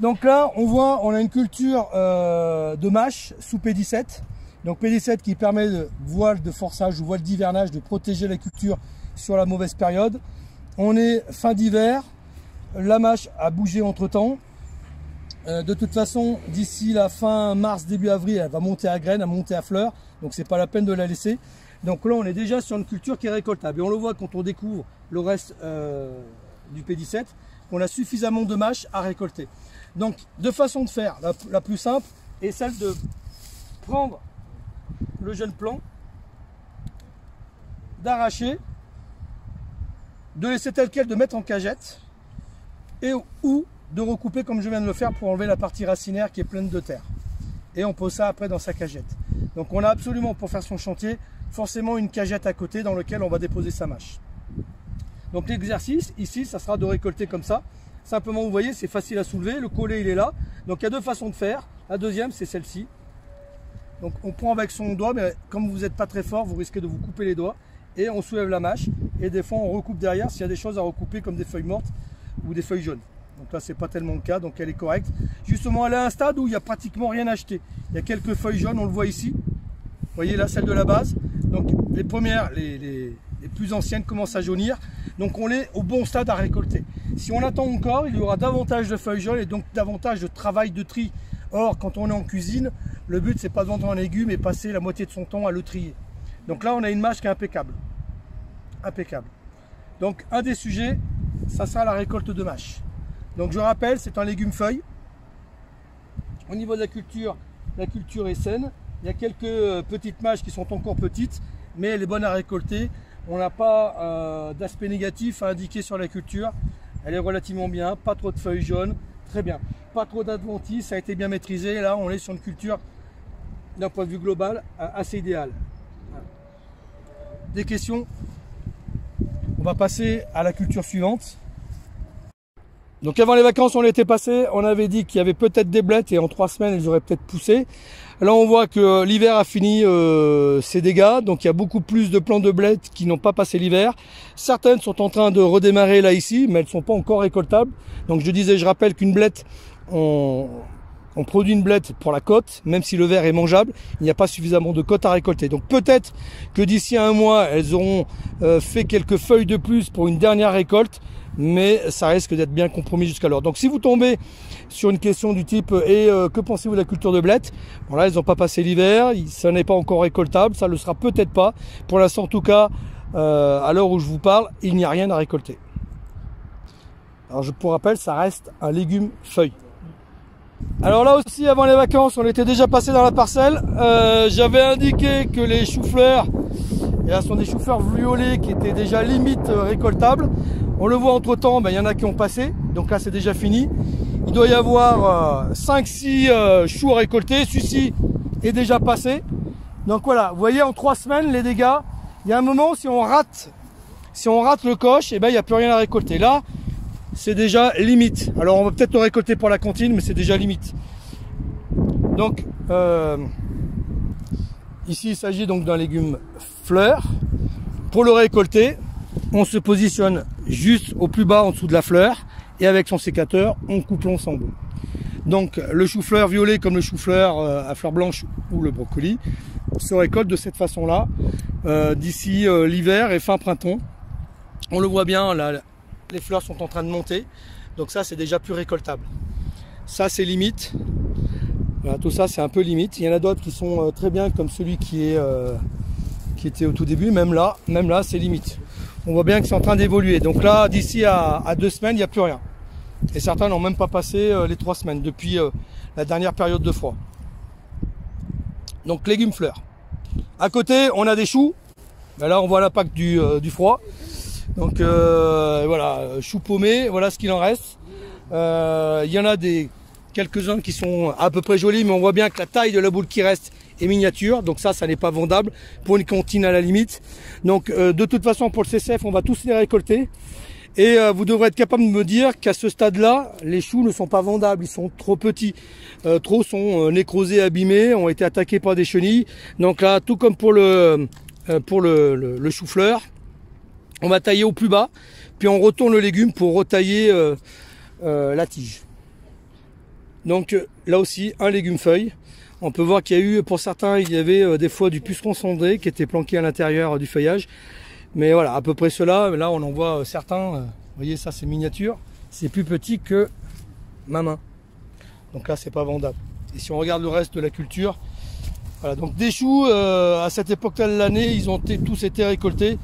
Donc là, on voit, on a une culture euh, de mâche sous P17. Donc P17 qui permet de voile de forçage ou voile d'hivernage de protéger la culture sur la mauvaise période. On est fin d'hiver, la mâche a bougé entre temps. Euh, de toute façon, d'ici la fin mars, début avril, elle va monter à graines, à monter à fleurs. Donc c'est pas la peine de la laisser. Donc là, on est déjà sur une culture qui est récoltable. Et on le voit quand on découvre le reste euh, du P17, qu'on a suffisamment de mâches à récolter. Donc, deux façons de faire. La, plus simple est celle de prendre le jeune plant, d'arracher, de laisser tel quel, de mettre en cagette, et ou de recouper comme je viens de le faire pour enlever la partie racinaire qui est pleine de terre. Et on pose ça après dans sa cagette. Donc on a absolument pour faire son chantier forcément une cagette à côté dans laquelle on va déposer sa mâche. Donc l'exercice ici, ça sera de récolter comme ça. Simplement, vous voyez, c'est facile à soulever. Le collet, il est là. Donc, il y a deux façons de faire. La deuxième, c'est celle-ci. Donc, on prend avec son doigt, mais comme vous n'êtes pas très fort, vous risquez de vous couper les doigts. Et on soulève la mâche. Et des fois, on recoupe derrière s'il y a des choses à recouper, comme des feuilles mortes ou des feuilles jaunes. Donc là, c'est pas tellement le cas, donc elle est correcte. Justement, elle est à un stade où il n'y a pratiquement rien acheté. Il y a quelques feuilles jaunes, on le voit ici. Vous voyez là, celle de la base. Donc les premières, les, les plus anciennes commencent à jaunir. Donc on est au bon stade à récolter. Si on attend encore, il y aura davantage de feuilles jaunes et donc davantage de travail de tri. Or, quand on est en cuisine, le but c'est pas de vendre un légume et passer la moitié de son temps à le trier. Donc là, on a une mâche qui est impeccable. Impeccable. Donc un des sujets, ça sera la récolte de mâche. Donc je rappelle, c'est un légume feuille. Au niveau de la culture, la culture est saine. Il y a quelques euh, petites mâches qui sont encore petites, mais elle est bonne à récolter. On n'a pas euh, d'aspect négatif à indiquer sur la culture. Elle est relativement bien, pas trop de feuilles jaunes, très bien. Pas trop d'adventices, ça a été bien maîtrisé. Là, on est sur une culture d'un point de vue global assez idéal. Des questions? On va passer à la culture suivante. Donc avant les vacances, on l'était passé, on avait dit qu'il y avait peut-être des blettes et en trois semaines, elles auraient peut-être poussé. Là, on voit que l'hiver a fini euh, ses dégâts, donc il y a beaucoup plus de plants de blettes qui n'ont pas passé l'hiver. Certaines sont en train de redémarrer là ici, mais elles ne sont pas encore récoltables. Donc je disais, je rappelle qu'une blette, on, produit une blette pour la côte, même si le verre est mangeable, il n'y a pas suffisamment de côte à récolter. Donc peut-être que d'ici un mois, elles auront euh, fait quelques feuilles de plus pour une dernière récolte mais ça risque d'être bien compromis jusqu'alors. Donc si vous tombez sur une question du type et euh, que pensez-vous de la culture de blettes Voilà, ils n'ont pas passé l'hiver, ça n'est pas encore récoltable, ça ne le sera peut-être pas. Pour l'instant en tout cas, euh, à l'heure où je vous parle, il n'y a rien à récolter. Alors je vous rappelle, ça reste un légume feuille. Alors là aussi, avant les vacances, on était déjà passé dans la parcelle. Euh, j'avais indiqué que les choux-fleurs, et là, sont des choux-fleurs violets qui étaient déjà limite récoltables. On le voit entre temps, ben, il y en a qui ont passé, donc là c'est déjà fini. Il doit y avoir 5-6 euh, euh, choux à récolter, celui-ci est déjà passé. Donc voilà, vous voyez en 3 semaines les dégâts, il y a un moment si on rate, si on rate le coche, et eh ben, il n'y a plus rien à récolter. Là, c'est déjà limite. Alors on va peut-être le récolter pour la cantine, mais c'est déjà limite. Donc euh, ici il s'agit donc d'un légume fleur. Pour le récolter, on se positionne juste au plus bas en dessous de la fleur et avec son sécateur, on coupe l'ensemble. Donc le chou-fleur violet comme le chou-fleur euh, à fleurs blanches ou le brocoli se récolte de cette façon-là euh, d'ici euh, l'hiver et fin printemps. On le voit bien, là, les fleurs sont en train de monter. Donc ça, c'est déjà plus récoltable. Ça, c'est limite. tout ça, c'est un peu limite. Il y en a d'autres qui sont très bien, comme celui qui est qui était au tout début. Même là, même là, c'est limite on voit bien que c'est en train d'évoluer. Donc là, d'ici à, deux semaines, il n'y a plus rien. Et certains n'ont même pas passé euh, les trois semaines depuis euh, la dernière période de froid. Donc légumes fleurs. À côté, on a des choux. Ben là, on voit l'impact du, euh, froid. Donc voilà, choux paumés, voilà ce qu'il en reste. Il y en a des quelques-uns qui sont à peu près jolis, mais on voit bien que la taille de la boule qui reste est miniature. Donc ça, ça n'est pas vendable pour une cantine à la limite. Donc euh, de toute façon, pour le CCF, on va tous les récolter. Et euh, vous devrez être capable de me dire qu'à ce stade-là, les choux ne sont pas vendables, ils sont trop petits. Euh, trop sont nécrosés, abîmés, ont été attaqués par des chenilles. Donc là, tout comme pour le, pour le, le chou-fleur, on va tailler au plus bas, puis on retourne le légume pour retailler la tige. Donc là aussi, un légume feuille. On peut voir qu'il y a eu, pour certains, il y avait des fois du puceron cendré qui était planqué à l'intérieur du feuillage. Mais voilà, à peu près cela. Là, on en voit certains. Vous voyez, ça, c'est miniature. C'est plus petit que ma main. Donc là, c'est pas vendable. Et si on regarde le reste de la culture, voilà, donc des choux, euh, à cette époque-là de l'année, ils ont tous été récoltés.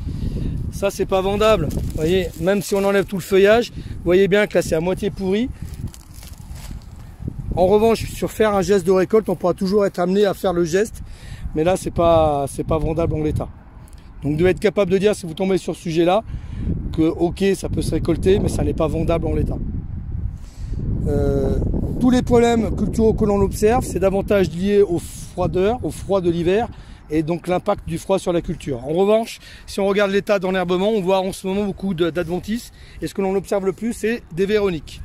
Ça, c'est pas vendable. Vous voyez, même si on enlève tout le feuillage, vous voyez bien que là, c'est à moitié pourri. En revanche, sur faire un geste de récolte, on pourra toujours être amené à faire le geste. Mais là, c'est pas, pas vendable en l'état. Donc, vous devez être capable de dire, si vous tombez sur ce sujet-là, que ok, ça peut se récolter, mais ça n'est pas vendable en l'état. Euh, tous les problèmes culturels que l'on observe, c'est davantage lié aux froideurs, au froid de l'hiver et donc l'impact du froid sur la culture. En revanche, si on regarde l'état d'enherbement, on voit en ce moment beaucoup d'adventices et ce que l'on observe le plus, c'est des véroniques.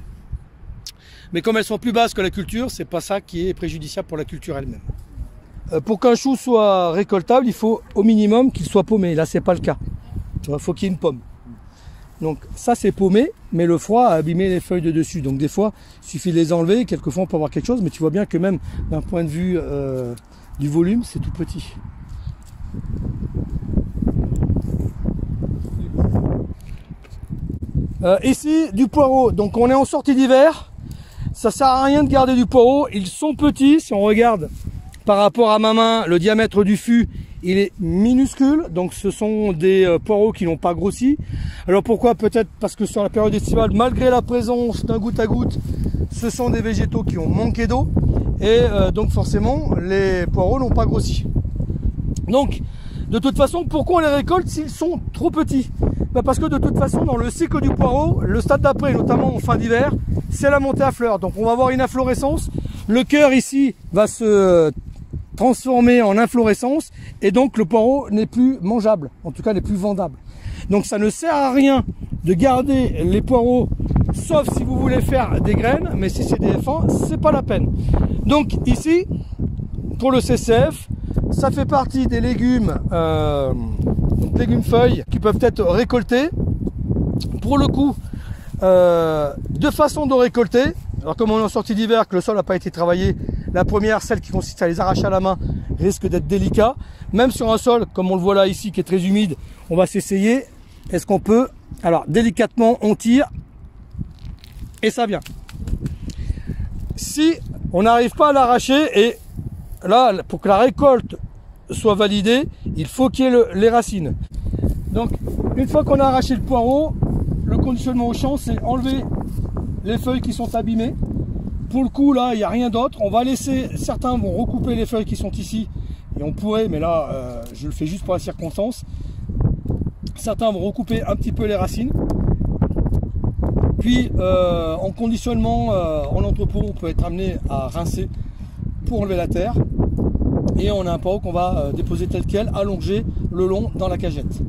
Mais comme elles sont plus basses que la culture, c'est pas ça qui est préjudiciable pour la culture elle-même. Euh, pour qu'un chou soit récoltable, il faut au minimum qu'il soit paumé. Là, c'est pas le cas. Il faut qu'il y ait une pomme. Donc ça c'est paumé, mais le froid a abîmé les feuilles de dessus. Donc des fois, il suffit de les enlever, quelquefois on peut avoir quelque chose, mais tu vois bien que même d'un point de vue euh, du volume, c'est tout petit. Euh, ici, du poireau. Donc on est en sortie d'hiver. Ça sert à rien de garder du poireau. Ils sont petits. Si on regarde par rapport à ma main, le diamètre du fût, il est minuscule, donc ce sont des euh, poireaux qui n'ont pas grossi. Alors pourquoi? Peut-être parce que sur la période estivale, malgré la présence d'un goutte à goutte, ce sont des végétaux qui ont manqué d'eau, et euh, donc forcément, les poireaux n'ont pas grossi. Donc, de toute façon, pourquoi on les récolte s'ils sont trop petits? Bah, Parce que de toute façon, dans le cycle du poireau, le stade d'après, notamment en fin d'hiver, c'est la montée à fleurs. Donc on va avoir une inflorescence. Le cœur ici va se transformé en inflorescence et donc le poireau n'est plus mangeable, en tout cas n'est plus vendable. Donc ça ne sert à rien de garder les poireaux sauf si vous voulez faire des graines, mais si c'est des F1, c'est pas la peine. Donc ici, pour le CCF, ça fait partie des légumes, euh, légumes feuilles qui peuvent être récoltés. Pour le coup, euh, deux façons de récolter. Alors comme on est en sortie d'hiver, que le sol n'a pas été travaillé, la première, celle qui consiste à les arracher à la main, risque d'être délicat. Même sur un sol, comme on le voit là ici, qui est très humide, on va s'essayer. Est-ce qu'on peut? Alors délicatement, on tire et ça vient. Si on n'arrive pas à l'arracher et là, pour que la récolte soit validée, il faut qu'il y ait les racines. Donc, une fois qu'on a arraché le poireau, le conditionnement au champ, c'est enlever les feuilles qui sont abîmées. Pour le coup, là, il n'y a rien d'autre. On va laisser, certains vont recouper les feuilles qui sont ici. Et on pourrait, mais là, euh, je le fais juste pour la circonstance. Certains vont recouper un petit peu les racines. Puis, euh, en conditionnement, euh, en entrepôt, on peut être amené à rincer pour enlever la terre. Et on a un poireau qu'on va déposer tel quel, allongé le long dans la cagette.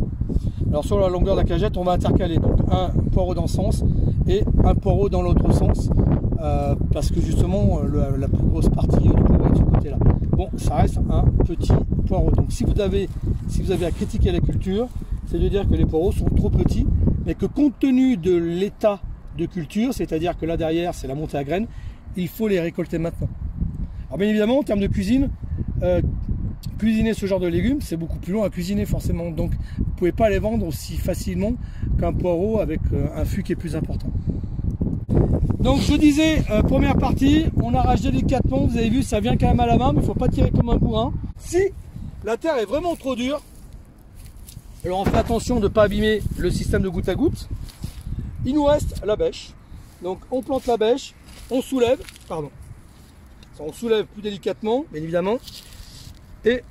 Alors sur la longueur de la cagette, on va intercaler donc un poireau dans ce sens et un poireau dans l'autre sens euh, parce que justement la plus grosse partie du poireau est de ce côté là. Bon, ça reste un petit poireau. Donc si vous avez, si vous avez à critiquer la culture, c'est de dire que les poireaux sont trop petits, mais que compte tenu de l'état de culture, c'est-à-dire que là derrière c'est la montée à graines, il faut les récolter maintenant. Alors bien évidemment en termes de cuisine, euh, cuisiner ce genre de légumes, c'est beaucoup plus long à cuisiner forcément. Donc vous ne pouvez pas les vendre aussi facilement qu'un poireau avec euh, un fût qui est plus important. Donc je disais, euh, première partie, on arrache délicatement, vous avez vu, ça vient quand même à la main, mais il ne faut pas tirer comme un bourrin. Si la terre est vraiment trop dure, alors on fait attention de ne pas abîmer le système de goutte à goutte. Il nous reste la bêche. Donc on plante la bêche, on soulève, pardon, on soulève plus délicatement, bien évidemment, et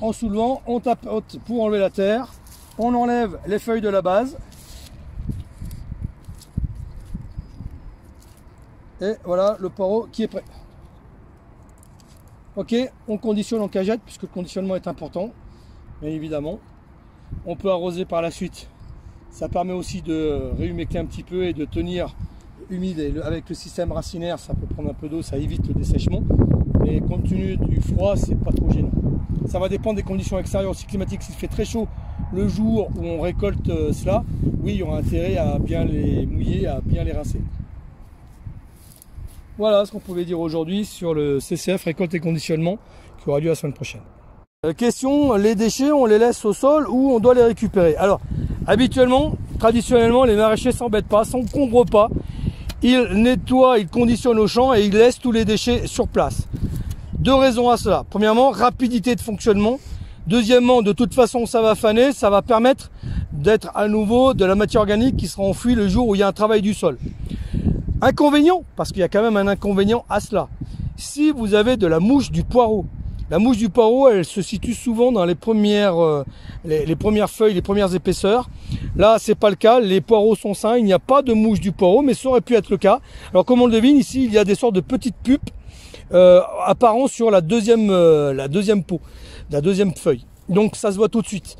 en soulevant, on tapote pour enlever la terre, on enlève les feuilles de la base, et voilà le poireau qui est prêt. Ok, on conditionne en cagette puisque le conditionnement est important, bien évidemment. On peut arroser par la suite. Ça permet aussi de réhumecter un petit peu et de tenir humide et avec le système racinaire, ça peut prendre un peu d'eau, ça évite le dessèchement. mais compte tenu du froid, c'est pas trop gênant. Ça va dépendre des conditions extérieures aussi climatiques. S'il fait très chaud le jour où on récolte euh, cela, oui, il y aura intérêt à bien les mouiller, à bien les rincer. Voilà ce qu'on pouvait dire aujourd'hui sur le CCF récolte et conditionnement qui aura lieu la semaine prochaine. Euh, question, les déchets, on les laisse au sol ou on doit les récupérer? Alors, habituellement, traditionnellement, les maraîchers s'embêtent pas, s'encombrent pas. Ils nettoient, ils conditionnent au champ et ils laissent tous les déchets sur place. Deux raisons à cela. Premièrement, rapidité de fonctionnement. Deuxièmement, de toute façon, ça va faner, ça va permettre d'être à nouveau de la matière organique qui sera enfouie le jour où il y a un travail du sol. Inconvénient, parce qu'il y a quand même un inconvénient à cela. Si vous avez de la mouche du poireau, la mouche du poireau, elle se situe souvent dans les premières, euh, les, premières feuilles, les premières épaisseurs. Là, c'est pas le cas. Les poireaux sont sains. Il n'y a pas de mouche du poireau, mais ça aurait pu être le cas. Alors, comme on le devine, ici, il y a des sortes de petites pupes euh, apparentes sur la deuxième, euh, la deuxième peau, la deuxième feuille. Donc, ça se voit tout de suite.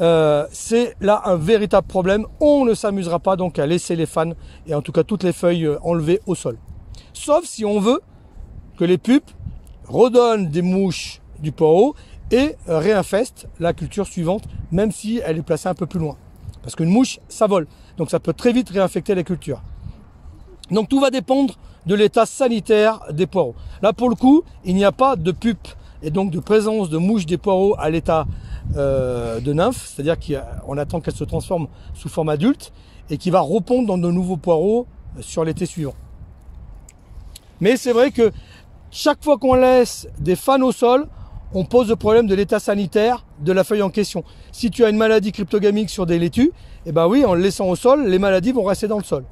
Euh, c'est là un véritable problème. On ne s'amusera pas donc à laisser les fans et en tout cas toutes les feuilles euh, enlevées au sol. Sauf si on veut que les pupes redonnent des mouches du poireau et réinfestent la culture suivante, même si elle est placée un peu plus loin. Parce qu'une mouche, ça vole. Donc ça peut très vite réinfecter les cultures. Donc tout va dépendre de l'état sanitaire des poireaux. Là pour le coup, il n'y a pas de pupe et donc de présence de mouches des poireaux à l'état euh, de nymphe, c'est-à-dire qu'on attend qu'elle se transforme sous forme adulte et qui va repondre dans de nouveaux poireaux euh, sur l'été suivant. Mais c'est vrai que chaque fois qu'on laisse des fans au sol, on pose le problème de l'état sanitaire de la feuille en question. Si tu as une maladie cryptogamique sur des laitues, eh ben oui, en le laissant au sol, les maladies vont rester dans le sol.